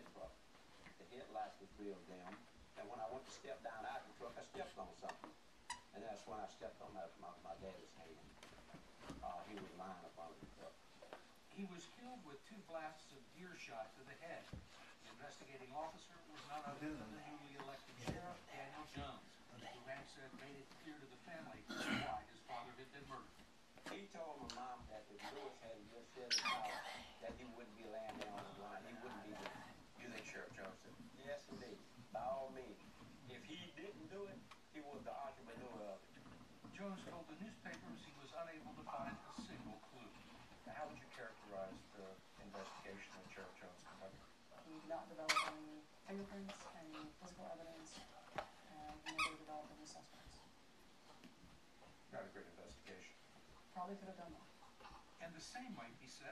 the truck. The headlights was real dim, and when I went to step down out of the truck, I stepped on something. And that's when I stepped on my, my, my daddy's hand. Uh, he was lying up under the truck. He was killed with two blasts of deer shot to the head. The investigating officer was none other than the newly elected sheriff, Daniel Jones, who Hank said made it clear to the family why his father had been murdered. He told my mom that if Lewis had just said his house, that he wouldn't be laying down on the line. He wouldn't be there. You think Sheriff Jones did? Yes, indeed. Means. If he didn't do it, he was the entrepreneur of it. Jones told the newspapers he was unable to find a single clue. How would you characterize the investigation that Sheriff Jones conducted? He did not develop any fingerprints, any physical evidence, and he never developed any suspects. Not a great investigation. Probably could have done more. And the same might be said